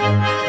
Música